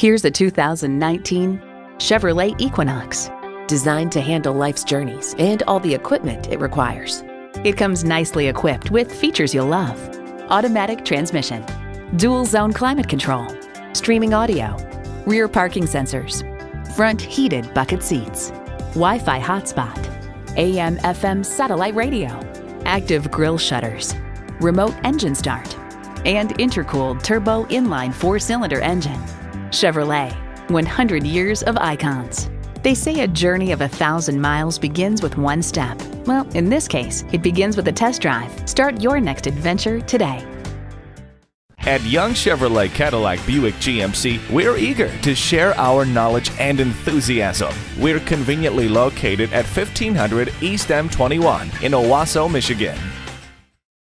Here's a 2019 Chevrolet Equinox. Designed to handle life's journeys and all the equipment it requires. It comes nicely equipped with features you'll love. Automatic transmission, dual zone climate control, streaming audio, rear parking sensors, front heated bucket seats, Wi-Fi hotspot, AM FM satellite radio, active grille shutters, remote engine start, and intercooled turbo inline four-cylinder engine. Chevrolet, 100 years of icons. They say a journey of a thousand miles begins with one step. Well, in this case, it begins with a test drive. Start your next adventure today. At Young Chevrolet Cadillac Buick GMC, we're eager to share our knowledge and enthusiasm. We're conveniently located at 1500 East M21 in Owosso, Michigan.